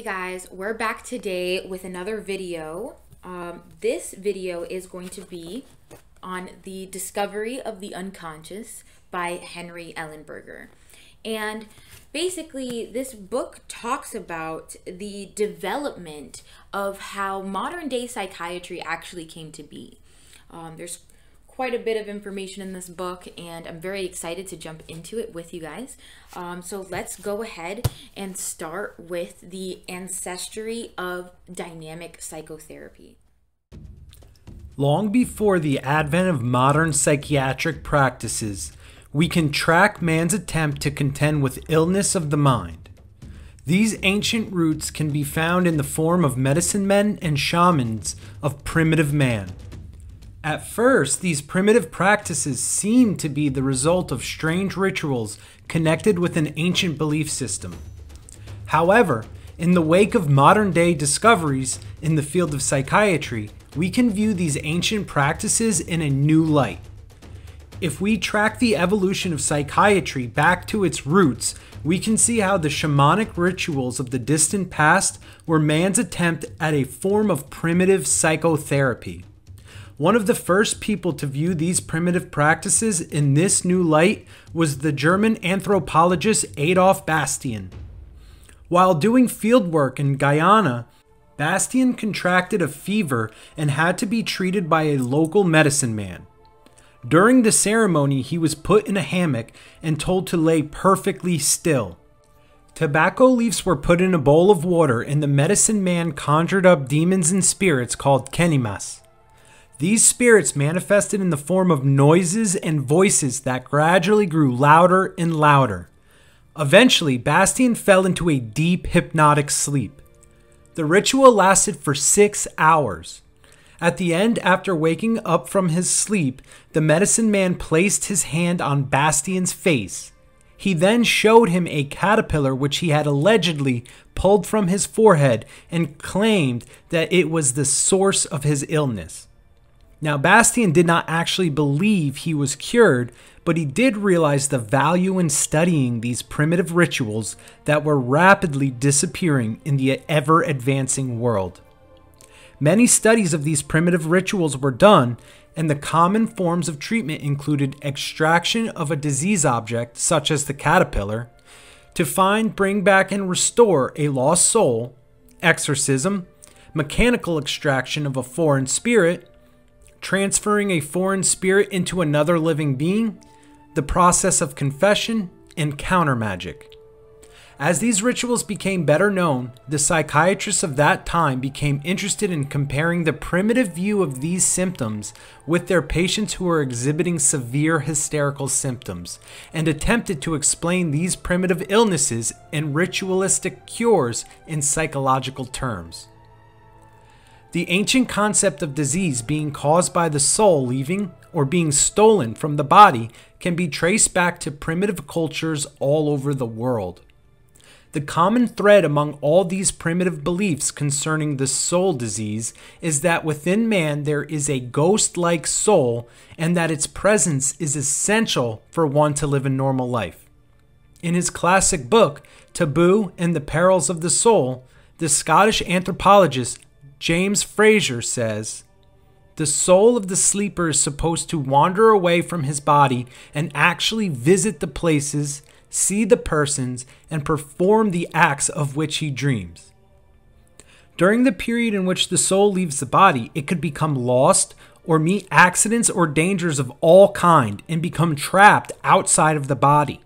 Hey guys, we're back today with another video. Um, this video is going to be on the discovery of the unconscious by Henri Ellenberger. And basically, this book talks about the development of how modern day psychiatry actually came to be. Um, there's quite a bit of information in this book, and I'm very excited to jump into it with you guys. Um, so let's go ahead and start with the ancestry of dynamic psychotherapy. Long before the advent of modern psychiatric practices, we can track man's attempt to contend with illness of the mind. These ancient roots can be found in the form of medicine men and shamans of primitive man. At first, these primitive practices seemed to be the result of strange rituals connected with an ancient belief system. However, in the wake of modern day discoveries in the field of psychiatry, we can view these ancient practices in a new light. If we track the evolution of psychiatry back to its roots, we can see how the shamanic rituals of the distant past were man's attempt at a form of primitive psychotherapy. One of the first people to view these primitive practices in this new light was the German anthropologist Adolf Bastian. While doing fieldwork in Guyana, Bastian contracted a fever and had to be treated by a local medicine man. During the ceremony, he was put in a hammock and told to lay perfectly still. Tobacco leaves were put in a bowl of water, and the medicine man conjured up demons and spirits called kenimas. These spirits manifested in the form of noises and voices that gradually grew louder and louder. Eventually, Bastian fell into a deep hypnotic sleep. The ritual lasted for six hours. At the end, after waking up from his sleep, the medicine man placed his hand on Bastian's face. He then showed him a caterpillar which he had allegedly pulled from his forehead and claimed that it was the source of his illness. Now, Bastian did not actually believe he was cured, but he did realize the value in studying these primitive rituals that were rapidly disappearing in the ever advancing world. Many studies of these primitive rituals were done, and the common forms of treatment included extraction of a disease object, such as the caterpillar, to find, bring back, and restore a lost soul, exorcism, mechanical extraction of a foreign spirit, transferring a foreign spirit into another living being, the process of confession, and counter magic. As these rituals became better known, the psychiatrists of that time became interested in comparing the primitive view of these symptoms with their patients who were exhibiting severe hysterical symptoms, and attempted to explain these primitive illnesses and ritualistic cures in psychological terms. The ancient concept of disease being caused by the soul leaving or being stolen from the body can be traced back to primitive cultures all over the world. The common thread among all these primitive beliefs concerning the soul disease is that within man there is a ghost like soul and that its presence is essential for one to live a normal life. In his classic book, Taboo and the Perils of the Soul, the Scottish anthropologist James Frazer says, the soul of the sleeper is supposed to wander away from his body and actually visit the places, see the persons, and perform the acts of which he dreams. During the period in which the soul leaves the body, it could become lost or meet accidents or dangers of all kind and become trapped outside of the body.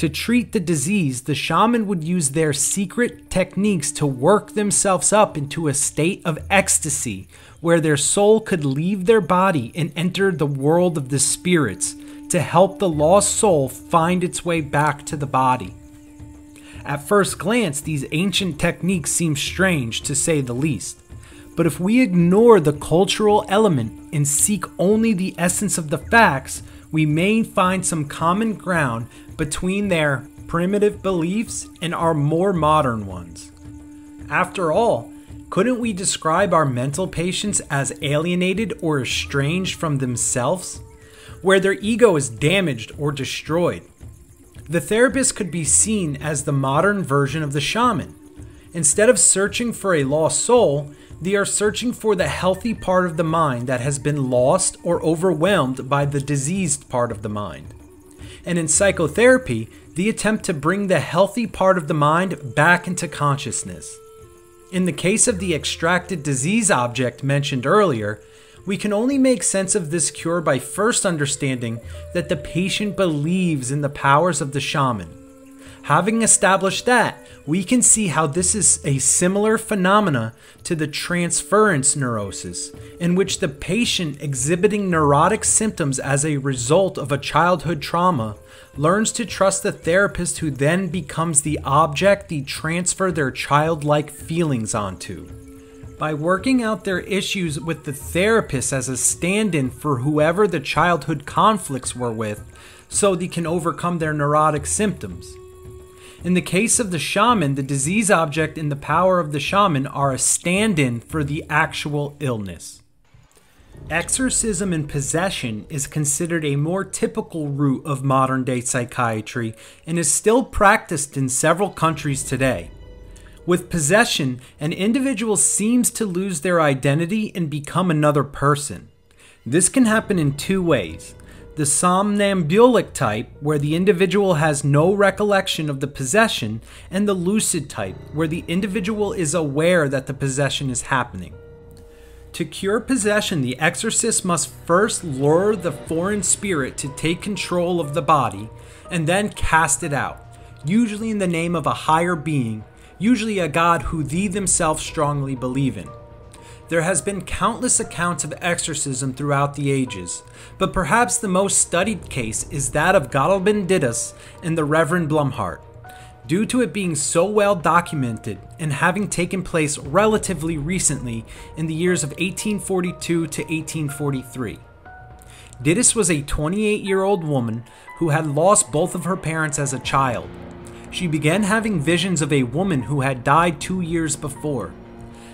To treat the disease, the shaman would use their secret techniques to work themselves up into a state of ecstasy where their soul could leave their body and enter the world of the spirits to help the lost soul find its way back to the body. At first glance, these ancient techniques seem strange to say the least. But if we ignore the cultural element and seek only the essence of the facts, we may find some common ground between their primitive beliefs and our more modern ones. After all, couldn't we describe our mental patients as alienated or estranged from themselves, where their ego is damaged or destroyed? The therapist could be seen as the modern version of the shaman. Instead of searching for a lost soul, they are searching for the healthy part of the mind that has been lost or overwhelmed by the diseased part of the mind. And in psychotherapy, the attempt to bring the healthy part of the mind back into consciousness. In the case of the extracted disease object mentioned earlier, we can only make sense of this cure by first understanding that the patient believes in the powers of the shaman. Having established that, we can see how this is a similar phenomena to the transference neurosis, in which the patient exhibiting neurotic symptoms as a result of a childhood trauma learns to trust the therapist who then becomes the object they transfer their childlike feelings onto. By working out their issues with the therapist as a stand in for whoever the childhood conflicts were with, so they can overcome their neurotic symptoms. In the case of the shaman, the disease object and the power of the shaman are a stand in for the actual illness. Exorcism and possession is considered a more typical route of modern day psychiatry and is still practiced in several countries today. With possession, an individual seems to lose their identity and become another person. This can happen in two ways the somnambulic type, where the individual has no recollection of the possession, and the lucid type, where the individual is aware that the possession is happening. To cure possession, the exorcist must first lure the foreign spirit to take control of the body and then cast it out, usually in the name of a higher being, usually a god who they themselves strongly believe in. There has been countless accounts of exorcism throughout the ages, but perhaps the most studied case is that of Gottliebin Dittus and the Reverend Blumhardt. Due to it being so well documented and having taken place relatively recently in the years of 1842 to 1843. Dittus was a 28 year old woman who had lost both of her parents as a child. She began having visions of a woman who had died two years before.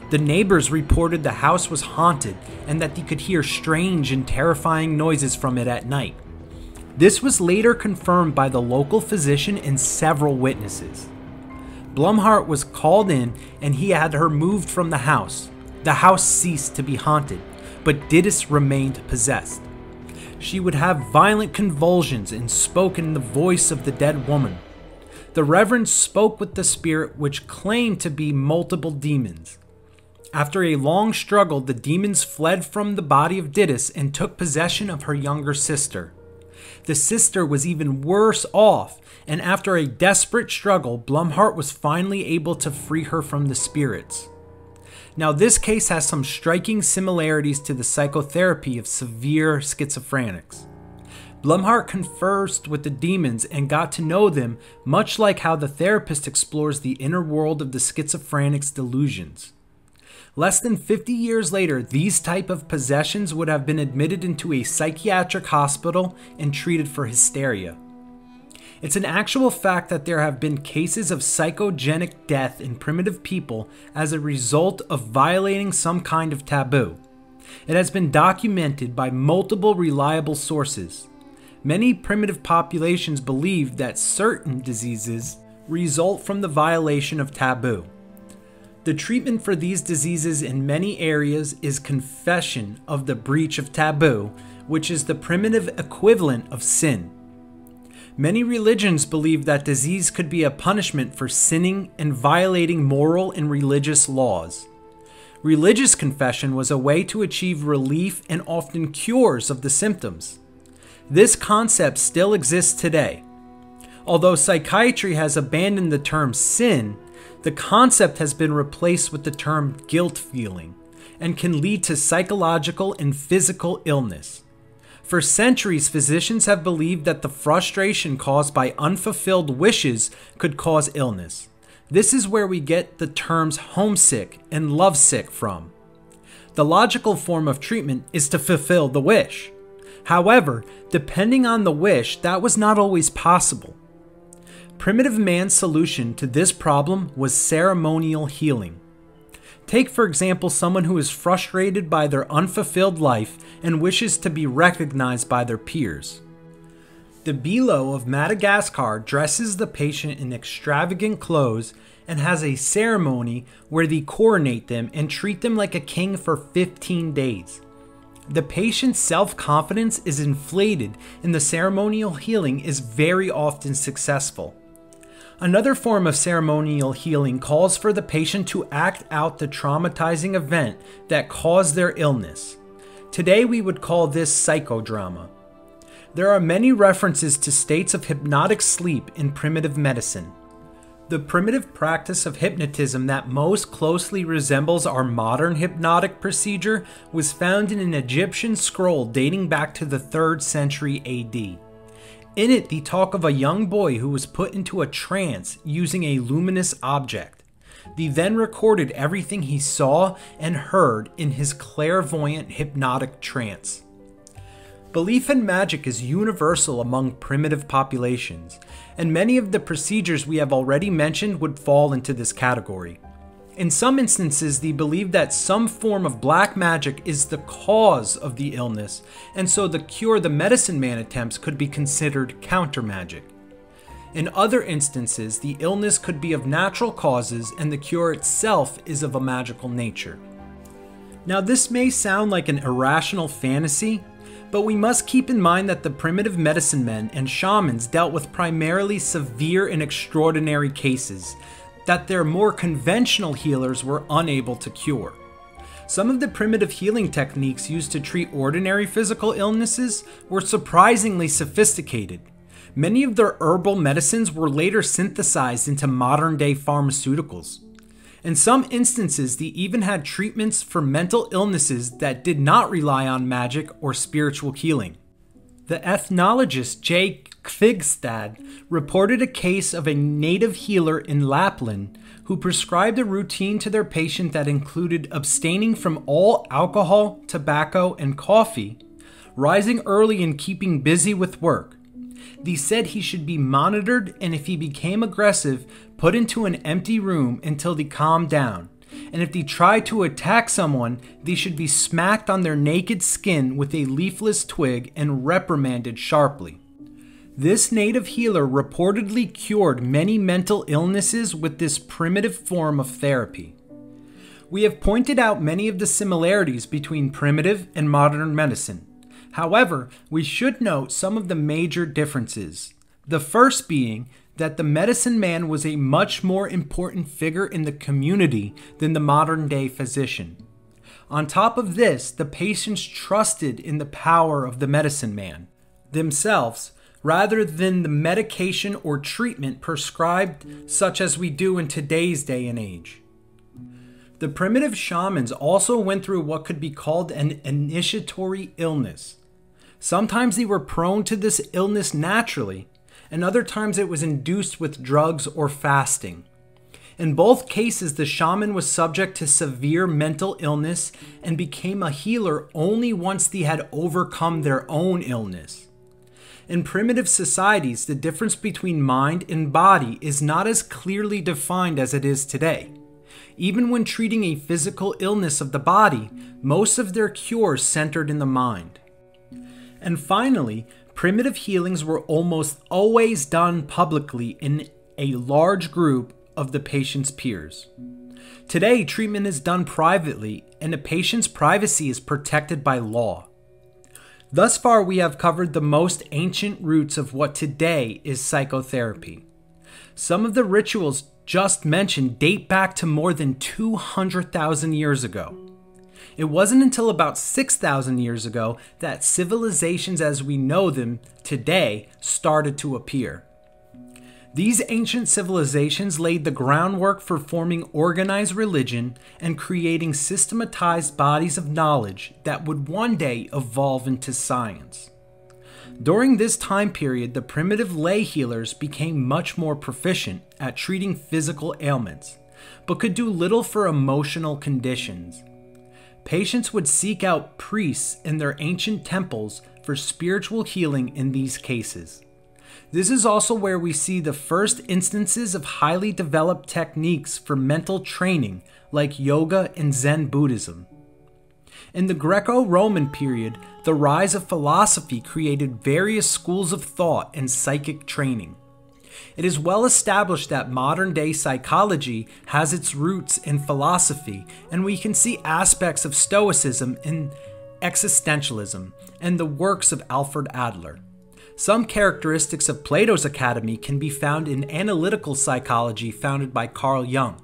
The neighbors reported the house was haunted and that they could hear strange and terrifying noises from it at night. This was later confirmed by the local physician and several witnesses. Blumhardt was called in and he had her moved from the house. The house ceased to be haunted, but Dittus remained possessed. She would have violent convulsions and spoke in the voice of the dead woman. The Reverend spoke with the spirit, which claimed to be multiple demons. After a long struggle, the demons fled from the body of Dittus and took possession of her younger sister. The sister was even worse off, and after a desperate struggle, Blumhardt was finally able to free her from the spirits. Now, this case has some striking similarities to the psychotherapy of severe schizophrenics. Blumhardt conversed with the demons and got to know them, much like how the therapist explores the inner world of the schizophrenic's delusions. Less than 50 years later, these type of possessions would have been admitted into a psychiatric hospital and treated for hysteria. It's an actual fact that there have been cases of psychogenic death in primitive people as a result of violating some kind of taboo. It has been documented by multiple reliable sources. Many primitive populations believe that certain diseases result from the violation of taboo. The treatment for these diseases in many areas is confession of the breach of taboo, which is the primitive equivalent of sin. Many religions believe that disease could be a punishment for sinning and violating moral and religious laws. Religious confession was a way to achieve relief and often cures of the symptoms. This concept still exists today. Although psychiatry has abandoned the term sin, the concept has been replaced with the term guilt feeling and can lead to psychological and physical illness. For centuries, physicians have believed that the frustration caused by unfulfilled wishes could cause illness. This is where we get the terms homesick and lovesick from. The logical form of treatment is to fulfill the wish. However, depending on the wish, that was not always possible. Primitive man's solution to this problem was ceremonial healing. Take, for example, someone who is frustrated by their unfulfilled life and wishes to be recognized by their peers. The Bilo of Madagascar dresses the patient in extravagant clothes and has a ceremony where they coronate them and treat them like a king for 15 days. The patient's self confidence is inflated, and the ceremonial healing is very often successful. Another form of ceremonial healing calls for the patient to act out the traumatizing event that caused their illness. Today, we would call this psychodrama. There are many references to states of hypnotic sleep in primitive medicine. The primitive practice of hypnotism that most closely resembles our modern hypnotic procedure was found in an Egyptian scroll dating back to the 3rd century AD. In it, they talk of a young boy who was put into a trance using a luminous object. They then recorded everything he saw and heard in his clairvoyant hypnotic trance. Belief in magic is universal among primitive populations, and many of the procedures we have already mentioned would fall into this category. In some instances, they believe that some form of black magic is the cause of the illness, and so the cure the medicine man attempts could be considered counter magic. In other instances, the illness could be of natural causes and the cure itself is of a magical nature. Now, this may sound like an irrational fantasy, but we must keep in mind that the primitive medicine men and shamans dealt with primarily severe and extraordinary cases that their more conventional healers were unable to cure. Some of the primitive healing techniques used to treat ordinary physical illnesses were surprisingly sophisticated. Many of their herbal medicines were later synthesized into modern day pharmaceuticals. In some instances, they even had treatments for mental illnesses that did not rely on magic or spiritual healing. The ethnologist J. Qvigstad reported a case of a native healer in Lapland who prescribed a routine to their patient that included abstaining from all alcohol, tobacco, and coffee, rising early and keeping busy with work, they said he should be monitored and if he became aggressive, put into an empty room until they calmed down. And if they tried to attack someone, they should be smacked on their naked skin with a leafless twig and reprimanded sharply. This native healer reportedly cured many mental illnesses with this primitive form of therapy. We have pointed out many of the similarities between primitive and modern medicine. However, we should note some of the major differences. The first being that the medicine man was a much more important figure in the community than the modern day physician. On top of this, the patients trusted in the power of the medicine man themselves rather than the medication or treatment prescribed, such as we do in today's day and age. The primitive shamans also went through what could be called an initiatory illness, Sometimes they were prone to this illness naturally, and other times it was induced with drugs or fasting. In both cases, the shaman was subject to severe mental illness and became a healer only once they had overcome their own illness. In primitive societies, the difference between mind and body is not as clearly defined as it is today. Even when treating a physical illness of the body, most of their cures centered in the mind. And finally, primitive healings were almost always done publicly in a large group of the patient's peers. Today, treatment is done privately, and a patient's privacy is protected by law. Thus far, we have covered the most ancient roots of what today is psychotherapy. Some of the rituals just mentioned date back to more than 200,000 years ago. It wasn't until about 6,000 years ago that civilizations as we know them today started to appear. These ancient civilizations laid the groundwork for forming organized religion and creating systematized bodies of knowledge that would one day evolve into science. During this time period, the primitive lay healers became much more proficient at treating physical ailments, but could do little for emotional conditions patients would seek out priests in their ancient temples for spiritual healing in these cases. This is also where we see the first instances of highly developed techniques for mental training, like yoga and Zen Buddhism. In the Greco Roman period, the rise of philosophy created various schools of thought and psychic training. It is well established that modern day psychology has its roots in philosophy, and we can see aspects of Stoicism in existentialism and the works of Alfred Adler. Some characteristics of Plato's Academy can be found in analytical psychology founded by Carl Jung,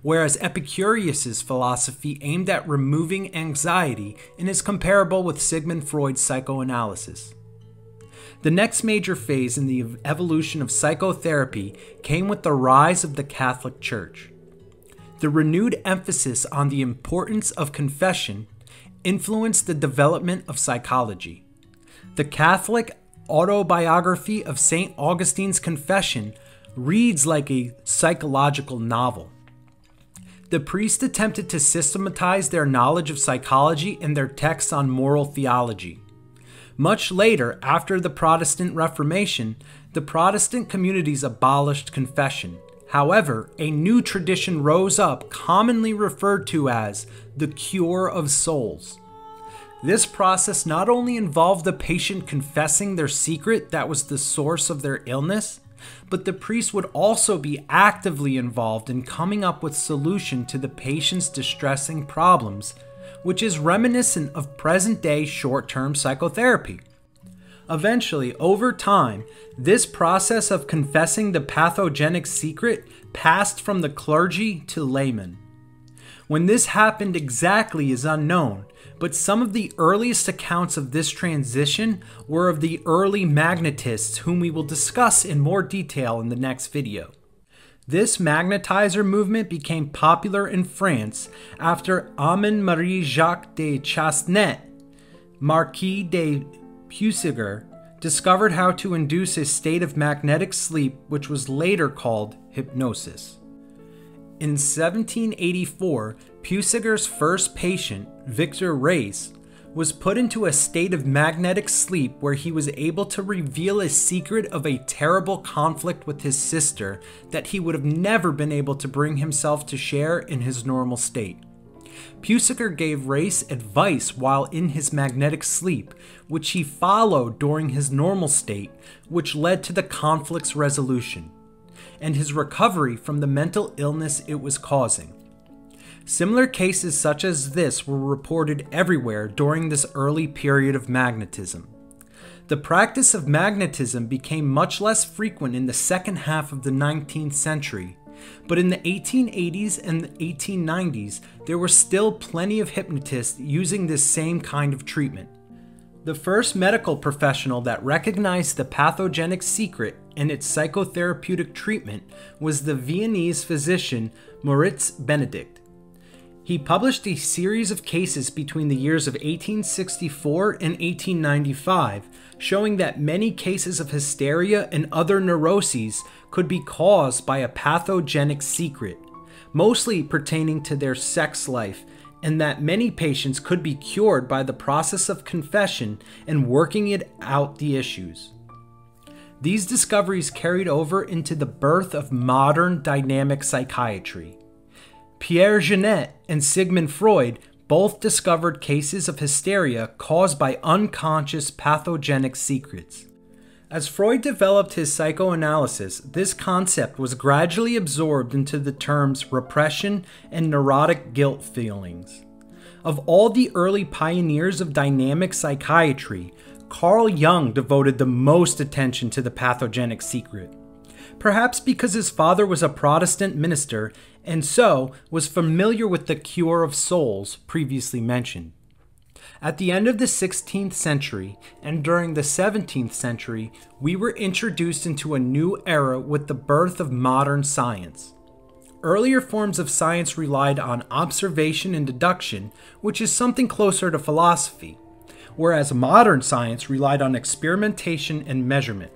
whereas Epicurus's philosophy aimed at removing anxiety and is comparable with Sigmund Freud's psychoanalysis. The next major phase in the evolution of psychotherapy came with the rise of the Catholic Church. The renewed emphasis on the importance of confession influenced the development of psychology. The Catholic autobiography of St. Augustine's Confession reads like a psychological novel. The priest attempted to systematize their knowledge of psychology in their texts on moral theology. Much later, after the Protestant Reformation, the Protestant communities abolished confession. However, a new tradition rose up, commonly referred to as the cure of souls. This process not only involved the patient confessing their secret that was the source of their illness, but the priest would also be actively involved in coming up with solution to the patient's distressing problems, which is reminiscent of present-day short-term psychotherapy. Eventually, over time, this process of confessing the pathogenic secret passed from the clergy to laymen. When this happened exactly is unknown, but some of the earliest accounts of this transition were of the early magnetists, whom we will discuss in more detail in the next video. This magnetizer movement became popular in France after Armand Marie Jacques de Chastenet, Marquis de Puysegur, discovered how to induce a state of magnetic sleep, which was later called hypnosis. In 1784, Puysegur's first patient, Victor Race, was put into a state of magnetic sleep where he was able to reveal a secret of a terrible conflict with his sister that he would have never been able to bring himself to share in his normal state. Puysegur gave Race advice while in his magnetic sleep, which he followed during his normal state, which led to the conflict's resolution and his recovery from the mental illness it was causing. Similar cases such as this were reported everywhere during this early period of magnetism. The practice of magnetism became much less frequent in the second half of the 19th century, but in the 1880s and 1890s, there were still plenty of hypnotists using this same kind of treatment. The first medical professional that recognized the pathogenic secret and its psychotherapeutic treatment was the Viennese physician Moritz Benedikt. He published a series of cases between the years of 1864 and 1895, showing that many cases of hysteria and other neuroses could be caused by a pathogenic secret, mostly pertaining to their sex life and that many patients could be cured by the process of confession and working it out the issues. These discoveries carried over into the birth of modern dynamic psychiatry. Pierre Janet and Sigmund Freud both discovered cases of hysteria caused by unconscious pathogenic secrets. As Freud developed his psychoanalysis, this concept was gradually absorbed into the terms repression and neurotic guilt feelings. Of all the early pioneers of dynamic psychiatry, Carl Jung devoted the most attention to the pathogenic secret. Perhaps because his father was a Protestant minister and so was familiar with the cure of souls previously mentioned. At the end of the 16th century and during the 17th century, we were introduced into a new era with the birth of modern science. Earlier forms of science relied on observation and deduction, which is something closer to philosophy, whereas modern science relied on experimentation and measurement.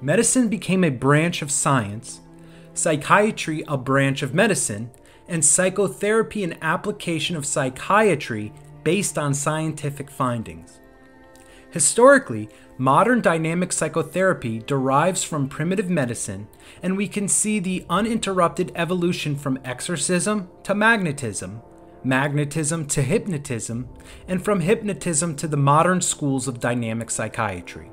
Medicine became a branch of science, psychiatry a branch of medicine, and psychotherapy an application of psychiatry based on scientific findings. Historically, modern dynamic psychotherapy derives from primitive medicine, and we can see the uninterrupted evolution from exorcism to magnetism, magnetism to hypnotism, and from hypnotism to the modern schools of dynamic psychiatry.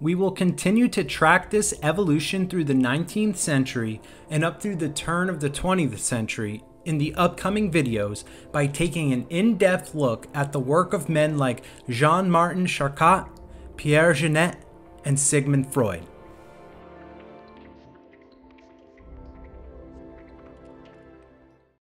We will continue to track this evolution through the 19th century and up through the turn of the 20th century in the upcoming videos by taking an in depth look at the work of men like Jean Martin Charcot, Pierre Janet, and Sigmund Freud.